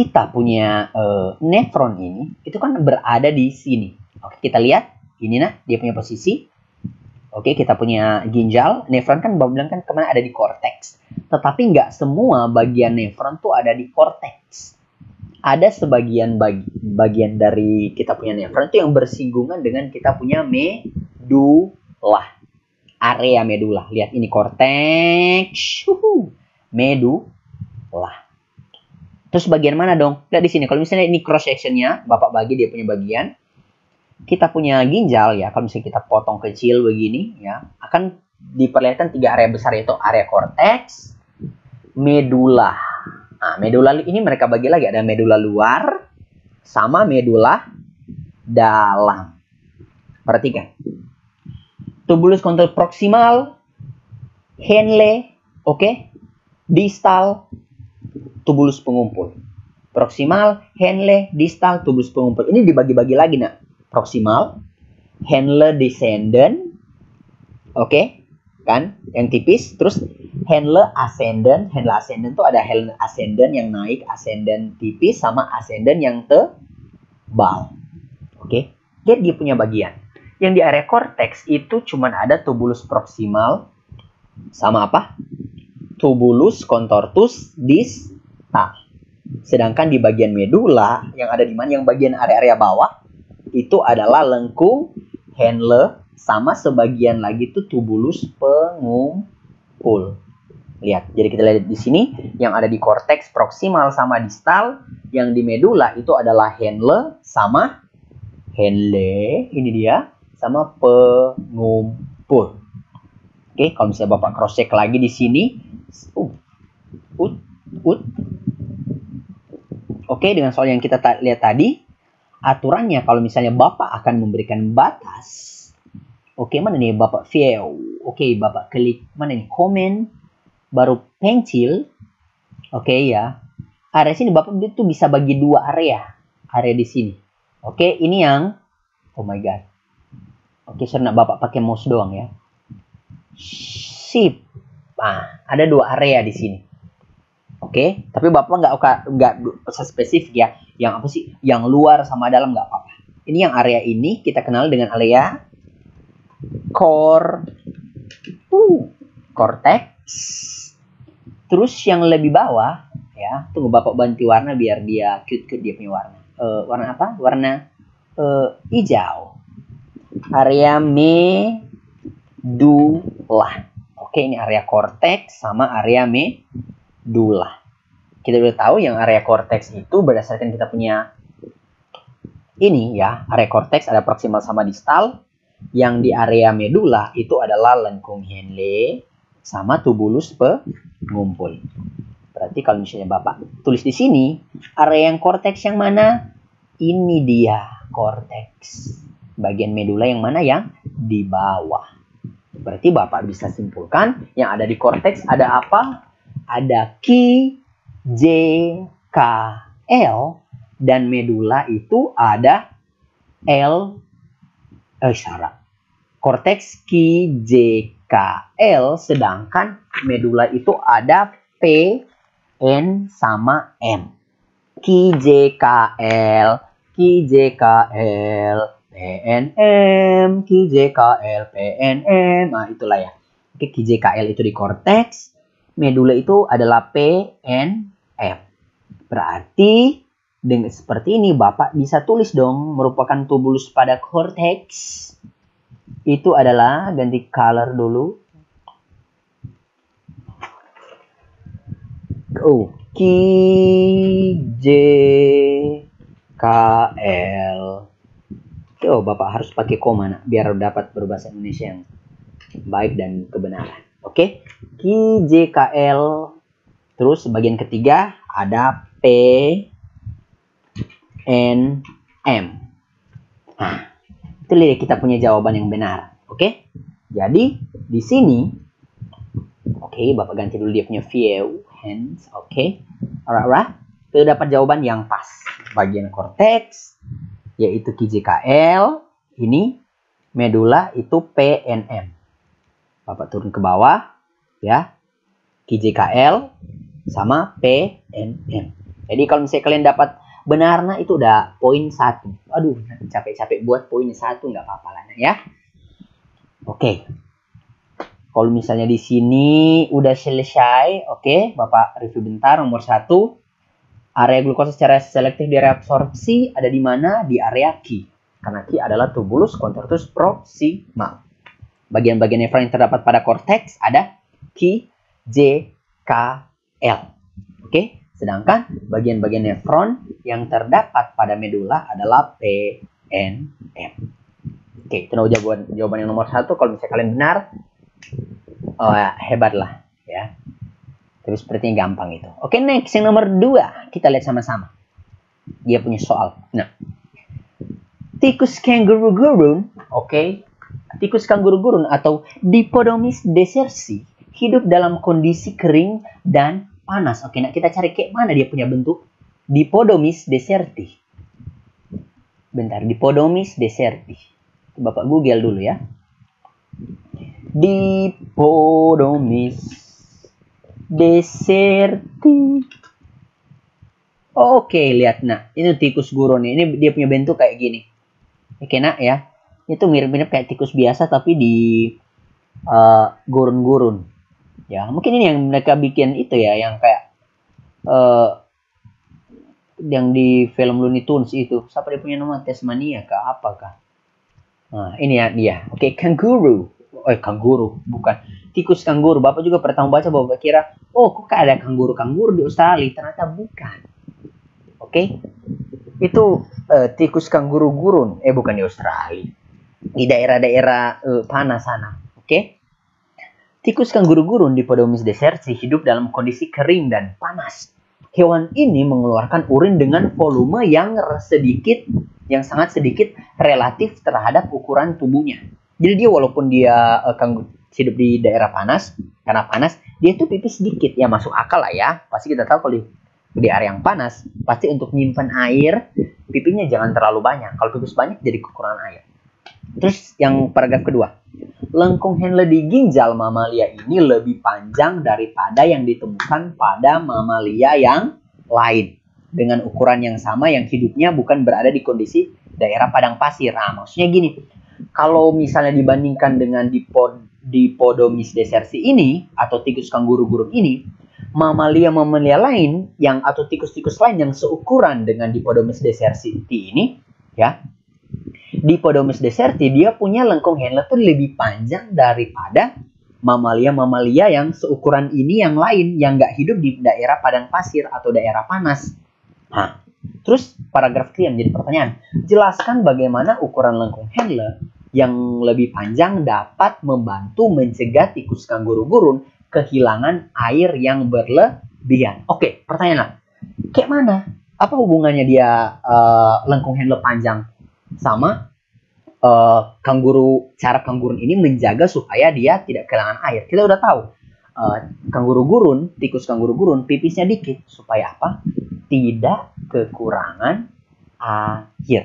kita punya uh, nefron ini itu kan berada di sini. Oke, kita lihat ini nah dia punya posisi. Oke, kita punya ginjal. Nefron kan Bapak bilang kan ke mana ada di korteks. Tetapi nggak semua bagian nefron tuh ada di korteks. Ada sebagian bagi, bagian dari kita punya nefron itu yang bersinggungan dengan kita punya medula. Area medula. Lihat ini korteks. Medula. Terus bagian mana dong? Lihat di sini. Kalau misalnya ini cross sectionnya, bapak bagi dia punya bagian. Kita punya ginjal ya. Kalau misalnya kita potong kecil begini ya, akan diperlihatkan tiga area besar yaitu area korteks, medula. Nah, medula ini mereka bagi lagi ada medula luar sama medula dalam. Perhatikan. Tubulus kontur proksimal, Henle, oke, okay? distal, tubulus pengumpul. Proksimal, Henle, distal, tubulus pengumpul. Ini dibagi-bagi lagi nak. Proksimal, Henle descendant, oke, okay? kan? Yang tipis. Terus Henle ascendant, Henle ascendant tuh ada Henle ascendant yang naik, ascendant tipis, sama ascendant yang tebal. Oke, okay? jadi dia punya bagian. Yang di area korteks itu cuma ada tubulus proksimal sama apa? Tubulus contortus dis Nah, sedangkan di bagian medula yang ada di mana yang bagian area-area bawah itu adalah lengkung Henle sama sebagian lagi itu tubulus pengumpul. Lihat, jadi kita lihat di sini yang ada di korteks proksimal sama distal, yang di medula itu adalah Henle sama Henle, ini dia, sama pengumpul. Oke, kalau misalnya Bapak cross check lagi di sini, uh, uh, uh, Oke, dengan soal yang kita ta lihat tadi, aturannya kalau misalnya Bapak akan memberikan batas, oke mana nih Bapak view, oke Bapak klik mana nih komen, baru pensil, oke ya. Area sini Bapak itu bisa bagi dua area, area di sini. Oke, ini yang, oh my god. Oke, saya Bapak pakai mouse doang ya. Sip. Nah, ada dua area di sini. Oke, okay? tapi bapak nggak nggak spesifik ya. Yang apa sih? Yang luar sama dalam nggak apa-apa. Ini yang area ini kita kenal dengan area core, uh, cortex. Terus yang lebih bawah ya, tunggu bapak bantu warna biar dia cute cute dia punya warna. Uh, warna apa? Warna uh, hijau. Area medula. Oke, ini area cortex sama area me dula. Kita udah tahu yang area korteks itu berdasarkan kita punya ini ya, area korteks ada proksimal sama distal. Yang di area medula itu adalah lengkung Henle sama tubulus pengumpul. Berarti kalau misalnya Bapak tulis di sini, area yang korteks yang mana? Ini dia korteks. Bagian medula yang mana yang di bawah. Berarti Bapak bisa simpulkan yang ada di korteks ada apa? ada Ki, J, K, L dan medula itu ada L eh syarat. Korteks K, L sedangkan medula itu ada P, N sama M. Ki, J, K, L, Ki, J, K, L, P, N, M, Ki, J, K, L, P, N, M. Nah, itulah ya. Oke, Ki, J, K, L itu di korteks medula itu adalah P, N, M. Berarti dengan seperti ini Bapak bisa tulis dong merupakan tubulus pada cortex. Itu adalah ganti color dulu. Oh, Q, J, K, L. Oh, Bapak harus pakai koma nak, biar dapat berbahasa Indonesia yang baik dan kebenaran. Oke, okay? Terus bagian ketiga ada P N M. Nah, itu kita punya jawaban yang benar. Oke? Okay? Jadi di sini oke, okay, Bapak ganti dulu dia punya view hands. Oke. Okay. Alright, alright. Kita dapat jawaban yang pas. Bagian korteks yaitu KJKL, ini medula itu PNM. Bapak turun ke bawah ya. KJKL sama PNM. Jadi kalau misalnya kalian dapat benar nah itu udah poin satu. Aduh, capek-capek buat poin satu nggak apa-apa lah ya. Oke. Kalau misalnya di sini udah selesai, oke, Bapak review bentar nomor satu. Area glukosa secara selektif di reabsorpsi ada di mana? Di area Q. Karena Q adalah tubulus contractus proximal. Bagian-bagian nefron yang terdapat pada korteks ada Q, J, K, L. Oke, sedangkan bagian-bagian nefron yang terdapat pada medula adalah P, N, M. Oke, itu jawaban jawaban yang nomor satu. Kalau misalnya kalian benar, oh, ya, hebat lah ya. Tapi sepertinya gampang itu. Oke, next yang nomor dua kita lihat sama-sama. Dia punya soal. Nah, tikus kangaroo gurun, oke, tikus kangguru gurun atau Dipodomis desersi hidup dalam kondisi kering dan panas. Oke, nah kita cari kayak mana dia punya bentuk? Dipodomis deserti. Bentar, Dipodomis deserti. Bapak Google dulu ya. Dipodomis deserti. Oke, lihat nak. Ini tikus gurun. Ini dia punya bentuk kayak gini. Oke, nak ya itu mirip-mirip kayak tikus biasa tapi di uh, gurun-gurun. Ya mungkin ini yang mereka bikin itu ya yang kayak uh, yang di film Looney Tunes itu. Siapa dia punya nama? Tasmania kah? Apakah? Nah ini ya dia. Oke okay, oh kanguru bukan. Tikus kanguru bapak juga pertama baca bapak kira oh kok ada kanguru kanguru di Australia? Ternyata bukan. Oke? Okay? itu uh, tikus kanguru gurun. Eh bukan di Australia di daerah-daerah uh, panas sana. Oke? Okay? Tikus kangguru gurun di Podomis deserti hidup dalam kondisi kering dan panas. Hewan ini mengeluarkan urin dengan volume yang sedikit, yang sangat sedikit relatif terhadap ukuran tubuhnya. Jadi dia walaupun dia uh, hidup di daerah panas, karena panas, dia tuh pipis sedikit. Ya masuk akal lah ya. Pasti kita tahu kalau di, di area yang panas, pasti untuk menyimpan air, pipinya jangan terlalu banyak. Kalau pipis banyak jadi kekurangan air. Terus yang paragraf kedua. Lengkung Henle di ginjal mamalia ini lebih panjang daripada yang ditemukan pada mamalia yang lain. Dengan ukuran yang sama yang hidupnya bukan berada di kondisi daerah padang pasir. Nah, maksudnya gini. Kalau misalnya dibandingkan dengan dipod, Dipodomis desersi ini atau tikus kangguru gurun ini, mamalia-mamalia lain yang atau tikus-tikus lain yang seukuran dengan Dipodomis desersi ini ya di Podomus deserti dia punya lengkung handler tuh lebih panjang daripada mamalia-mamalia yang seukuran ini yang lain yang nggak hidup di daerah padang pasir atau daerah panas. Nah, terus paragraf yang jadi pertanyaan. Jelaskan bagaimana ukuran lengkung handler yang lebih panjang dapat membantu mencegah tikus kangguru gurun kehilangan air yang berlebihan. Oke, pertanyaan Kayak mana? Apa hubungannya dia uh, lengkung handler panjang sama uh, kanguru cara kanguru ini menjaga supaya dia tidak kehilangan air. Kita udah tahu uh, kanguru gurun, tikus kanguru gurun pipisnya dikit supaya apa? Tidak kekurangan air.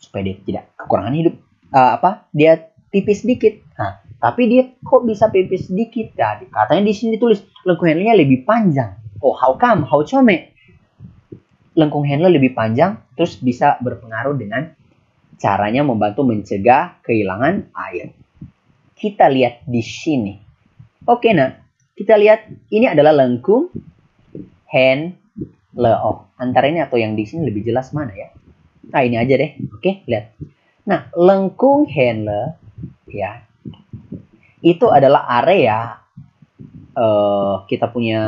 Supaya dia tidak kekurangan hidup. Uh, apa? Dia pipis dikit. Nah, tapi dia kok bisa pipis sedikit? Nah, katanya di sini tulis lengkung handlernya lebih panjang. Oh, how come? How come? Lengkung handler lebih panjang, terus bisa berpengaruh dengan caranya membantu mencegah kehilangan air. Kita lihat di sini. Oke, nah, kita lihat ini adalah lengkung hand le oh antara ini atau yang di sini lebih jelas mana ya? Nah ini aja deh. Oke lihat. Nah lengkung handle ya itu adalah area uh, kita punya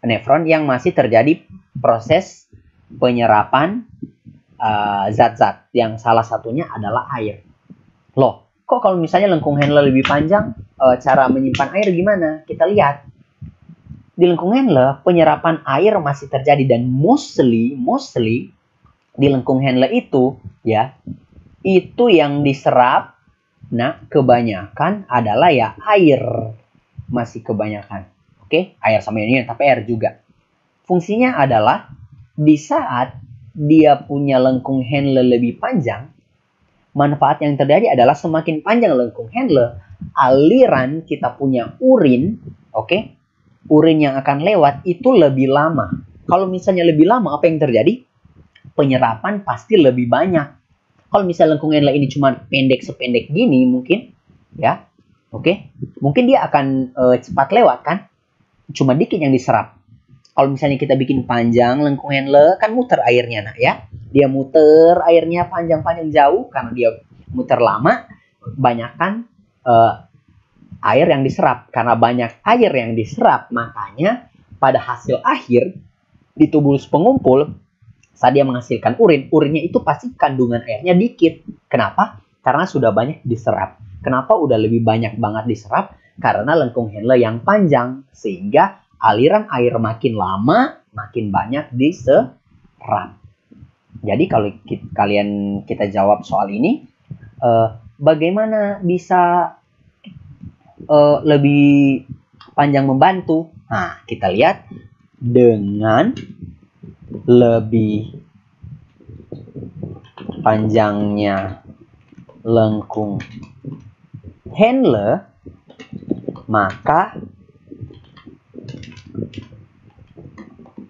nefron yang masih terjadi proses penyerapan zat-zat uh, yang salah satunya adalah air. Loh, kok kalau misalnya lengkung handler lebih panjang, uh, cara menyimpan air gimana? Kita lihat. Di lengkung handler, penyerapan air masih terjadi dan mostly, mostly di lengkung handler itu, ya, itu yang diserap, nah, kebanyakan adalah ya air. Masih kebanyakan. Oke, air sama ini, tapi air juga. Fungsinya adalah di saat dia punya lengkung handle lebih panjang, manfaat yang terjadi adalah semakin panjang lengkung handle, aliran kita punya urin, oke, okay? urin yang akan lewat itu lebih lama. Kalau misalnya lebih lama, apa yang terjadi? Penyerapan pasti lebih banyak. Kalau misalnya lengkung Henle ini cuma pendek sependek gini mungkin, ya, oke, okay? mungkin dia akan uh, cepat lewat kan? Cuma dikit yang diserap. Kalau misalnya kita bikin panjang lengkung Henle, kan muter airnya, nak ya. Dia muter airnya panjang-panjang jauh karena dia muter lama, banyakkan uh, air yang diserap. Karena banyak air yang diserap, makanya pada hasil akhir di tubuh pengumpul saat dia menghasilkan urin, urinnya itu pasti kandungan airnya dikit. Kenapa? Karena sudah banyak diserap. Kenapa udah lebih banyak banget diserap? Karena lengkung Henle yang panjang sehingga aliran air makin lama makin banyak diserap. Jadi kalau kita, kalian kita jawab soal ini, uh, bagaimana bisa uh, lebih panjang membantu? Nah, kita lihat dengan lebih panjangnya lengkung Henle maka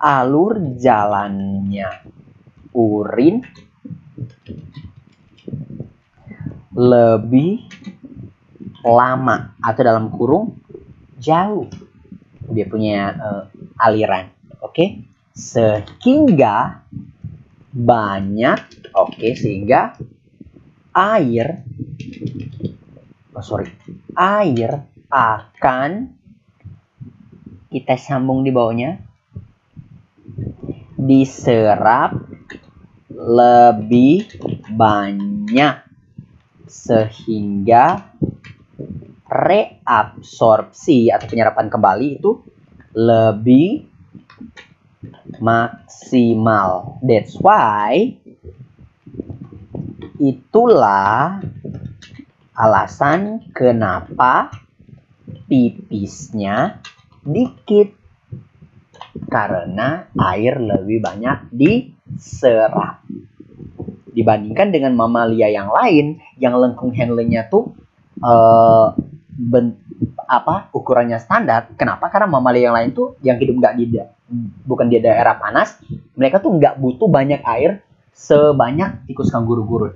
alur jalannya. Urin lebih lama atau dalam kurung jauh. Dia punya uh, aliran oke? Okay? sehingga banyak oke okay, sehingga air oh sorry air akan kita sambung di bawahnya diserap lebih banyak sehingga reabsorpsi atau penyerapan kembali itu lebih maksimal. That's why itulah alasan kenapa pipisnya dikit karena air lebih banyak diserap. Dibandingkan dengan mamalia yang lain yang lengkung handlingnya tuh uh, ben, apa ukurannya standar. Kenapa? Karena mamalia yang lain tuh yang hidup nggak di bukan di daerah panas mereka tuh nggak butuh banyak air sebanyak tikus kanguru gurun.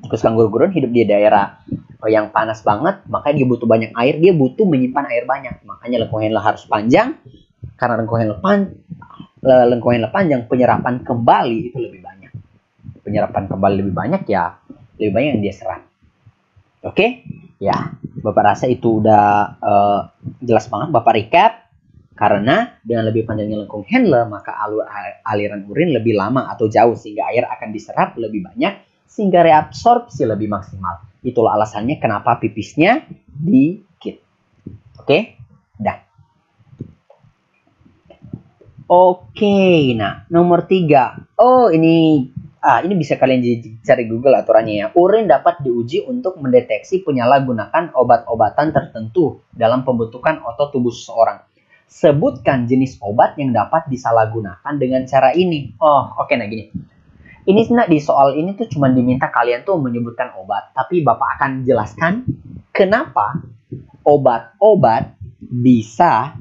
Tikus kanguru gurun hidup di daerah yang panas banget makanya dia butuh banyak air. Dia butuh menyimpan air banyak. Makanya lengkung handle harus panjang karena lengkung handle pan lengkung handle panjang penyerapan kembali itu lebih banyak. Penyerapan kembali lebih banyak ya lebih banyak yang dia serap oke? Okay? ya bapak rasa itu udah uh, jelas banget. Bapak recap karena dengan lebih panjangnya lengkung handle maka alur aliran urin lebih lama atau jauh sehingga air akan diserap lebih banyak sehingga reabsorpsi lebih maksimal. Itulah alasannya kenapa pipisnya dikit. Oke? okay? Oke, nah nomor tiga. Oh ini Ah, ini bisa kalian cari Google aturannya ya. Urin dapat diuji untuk mendeteksi penyalahgunakan obat-obatan tertentu dalam pembentukan otot tubuh seseorang. Sebutkan jenis obat yang dapat disalahgunakan dengan cara ini. Oh, oke nah gini. Ini nah, di soal ini tuh cuma diminta kalian tuh menyebutkan obat, tapi Bapak akan jelaskan kenapa obat-obat bisa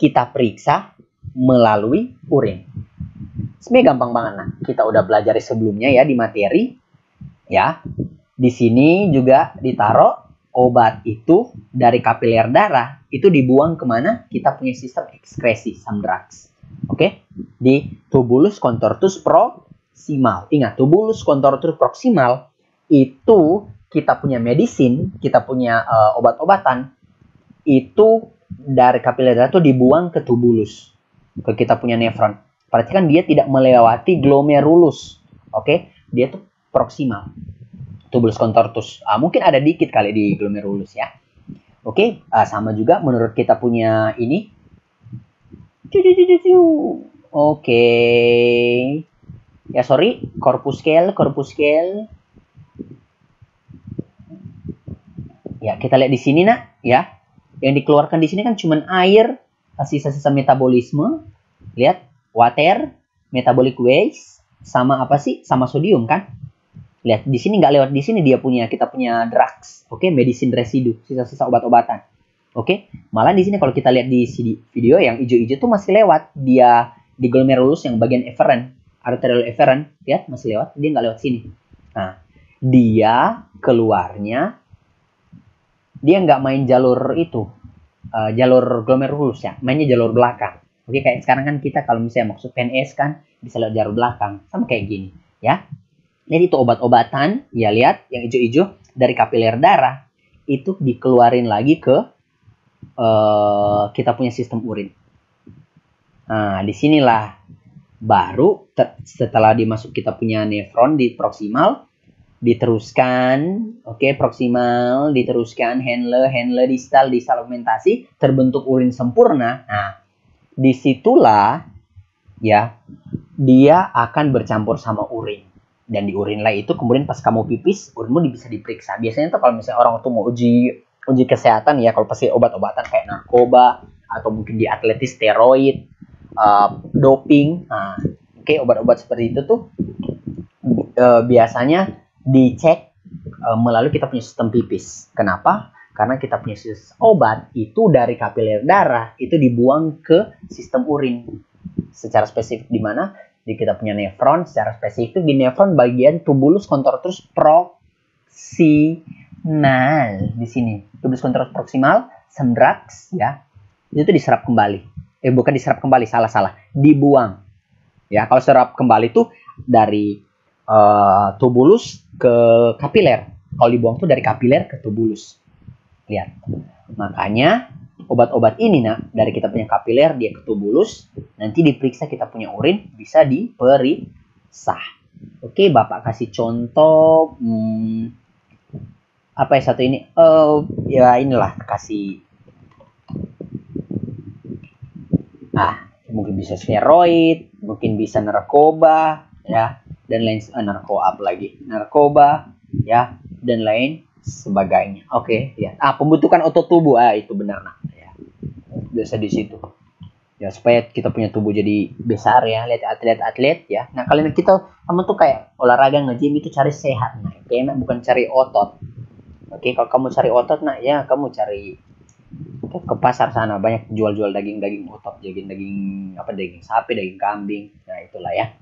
kita periksa melalui urin. Sebenarnya gampang banget nah. Kita udah belajar sebelumnya ya di materi. Ya. Di sini juga ditaruh obat itu dari kapiler darah itu dibuang ke mana? Kita punya sistem ekskresi some drugs. Oke? Okay? Di tubulus contortus proximal. Ingat, tubulus contortus proximal itu kita punya medisin, kita punya uh, obat-obatan itu dari kapiler darah itu dibuang ke tubulus ke kita punya nefron Perhatikan dia tidak melewati glomerulus. Oke, okay? dia tuh proksimal. Tubulus contortus. Uh, mungkin ada dikit kali di glomerulus ya. Oke, okay? uh, sama juga menurut kita punya ini. Oke. Okay. Ya sorry, corpuscle, corpuscle. Ya, kita lihat di sini nak, ya. Yang dikeluarkan di sini kan cuma air, sisa-sisa metabolisme. Lihat, water, metabolic waste, sama apa sih? Sama sodium kan? Lihat di sini nggak lewat di sini dia punya kita punya drugs, oke, okay? medicine residu, sisa-sisa obat-obatan. Oke, okay? malah di sini kalau kita lihat di video yang hijau-hijau tuh masih lewat dia di glomerulus yang bagian efferent, arterial efferent, lihat masih lewat, dia nggak lewat sini. Nah, dia keluarnya dia nggak main jalur itu, uh, jalur glomerulus ya, mainnya jalur belakang. Oke, kayak sekarang kan kita kalau misalnya maksud PNS kan bisa lewat jalur belakang, sama kayak gini, ya. Jadi itu obat-obatan, ya lihat yang hijau-hijau dari kapiler darah itu dikeluarin lagi ke uh, kita punya sistem urin. Nah, di sinilah baru setelah dimasuk kita punya nefron di proksimal, diteruskan, oke okay, proksimal, diteruskan handle, handle distal, distal augmentasi, terbentuk urin sempurna. Nah, di situlah ya dia akan bercampur sama urin dan di urin lah itu kemudian pas kamu pipis urinmu bisa diperiksa biasanya tuh kalau misalnya orang tuh mau uji uji kesehatan ya kalau pasti obat-obatan kayak narkoba atau mungkin di atletis steroid uh, doping. Nah, oke okay, obat-obat seperti itu tuh uh, biasanya dicek uh, melalui kita punya sistem pipis. Kenapa? Karena kita punya sistem obat itu dari kapiler darah itu dibuang ke sistem urin. Secara spesifik di mana? Di kita punya nefron secara spesifik di nefron bagian tubulus terus proksimal di sini tubulus terus proksimal sendrax ya. Itu diserap kembali. Eh bukan diserap kembali salah salah dibuang. Ya kalau serap kembali tuh dari uh, tubulus ke kapiler. Kalau dibuang tuh dari kapiler ke tubulus. Lihat. Makanya obat-obat ini nak dari kita punya kapiler dia ke tubulus nanti diperiksa kita punya urin bisa diperiksa oke bapak kasih contoh hmm, apa ya satu ini? Uh, ya inilah kasih. Ah mungkin bisa steroid mungkin bisa narkoba ya dan lain uh, narko apa lagi? Narkoba ya dan lain sebagainya. Oke okay, ya. Ah pembentukan otot tubuh. Ah itu benar nah ya. Biasa di situ. Ya supaya kita punya tubuh jadi besar ya. Lihat atlet-atlet ya. Nah kalian kita kamu tuh kayak olahraga nge-gym itu cari sehat nah enak bukan cari otot. Oke kalau kamu cari otot nah ya kamu cari ke pasar sana. Banyak jual-jual daging-daging otot, daging-daging apa daging sapi, daging kambing. Nah, itulah ya.